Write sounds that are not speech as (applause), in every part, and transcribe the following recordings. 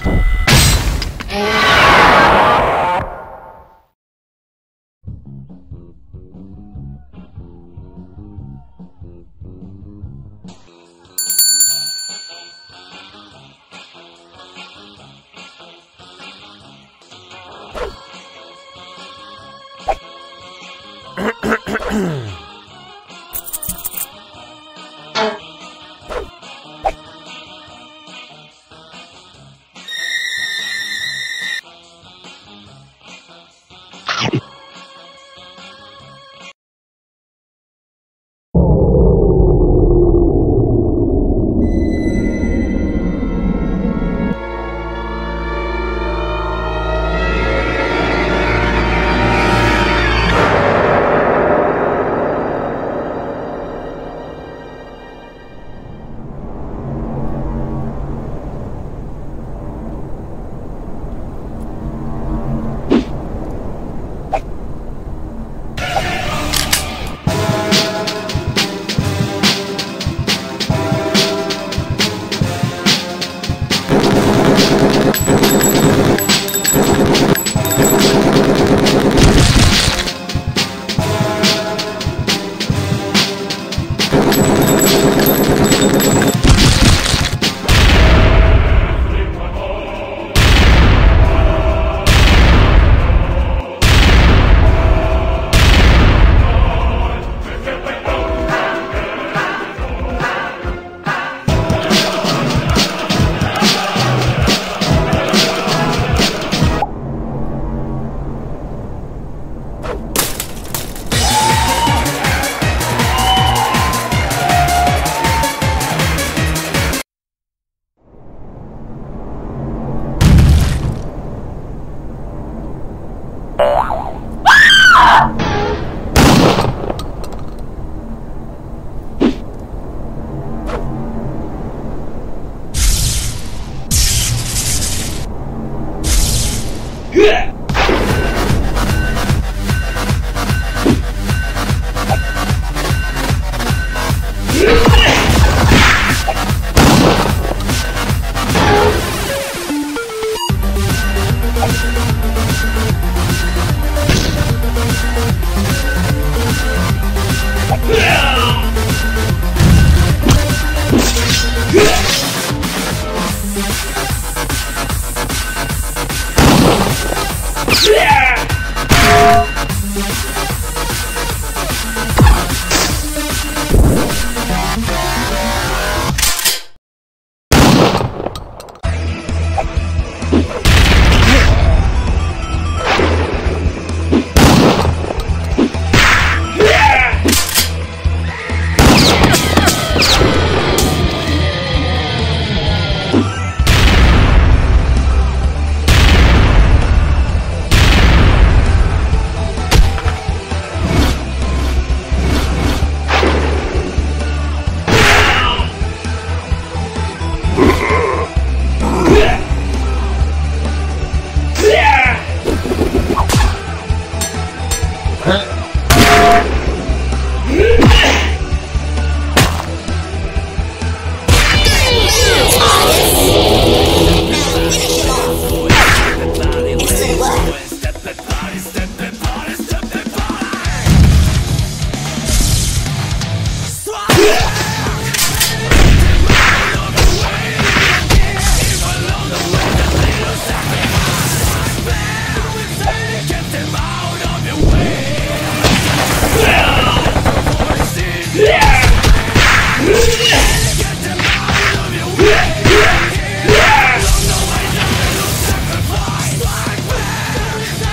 Hmm. (clears throat) Yeah! Yeah!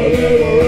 Hallelujah.